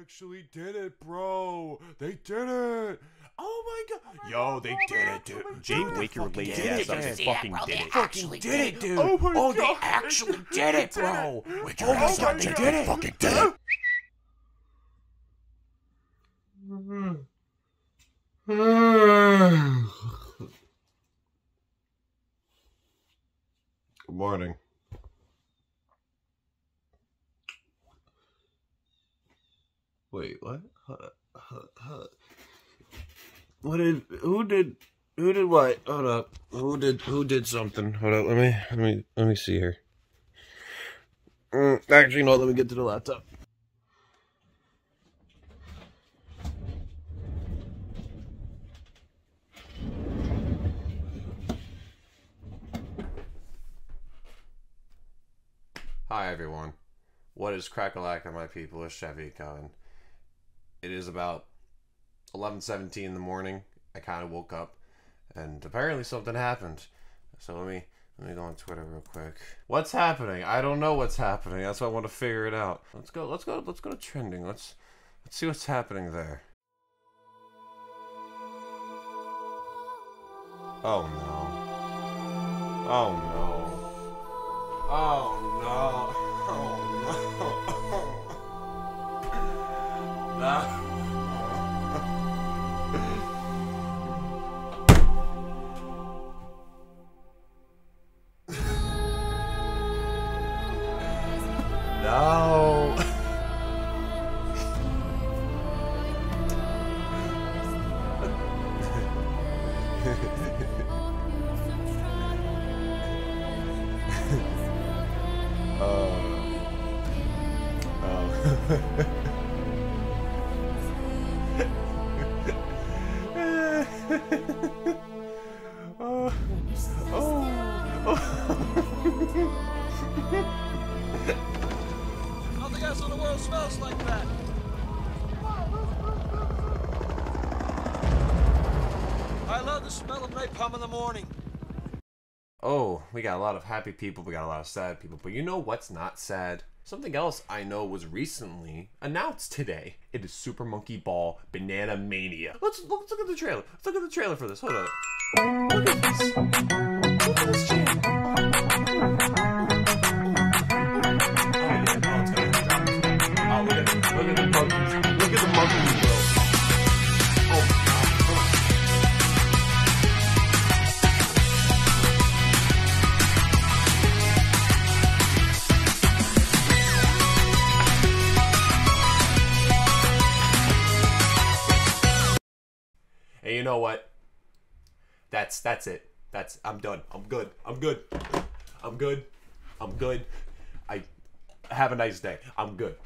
actually did it, bro. They did it. Oh my god. Oh Yo, they did it, dude. Jake, wake your fucking lazy did ass it, up and fucking bro, did they it. actually did it, dude. Oh my oh, they actually did it, bro. Wake Oh your my ass god, up, they did it. Fucking did it. Hmm. Hmm. Good morning. Wait, what? Hold up. What did? Who did? Who did what? Hold up. Who did? Who did something? Hold up. Let me. Let me. Let me see here. Mm, actually, no. Let me get to the laptop. Hi everyone. What is crackalack my people? It's Javiko. It is about eleven seventeen in the morning. I kind of woke up, and apparently something happened. So let me let me go on Twitter real quick. What's happening? I don't know what's happening. That's why I want to figure it out. Let's go. Let's go. Let's go to trending. Let's let's see what's happening there. Oh no. Oh no. Uh. Oh no. no. No. oh. Nothing else in the world smells like that. I love the smell of napalm in the morning. Oh, we got a lot of happy people, we got a lot of sad people, but you know what's not sad? Something else I know was recently announced today. It is Super Monkey Ball Banana Mania. Let's, let's look at the trailer. Let's look at the trailer for this. Hold up. Look at this. And you know what? That's that's it. That's I'm done. I'm good. I'm good. I'm good. I'm good. I have a nice day. I'm good.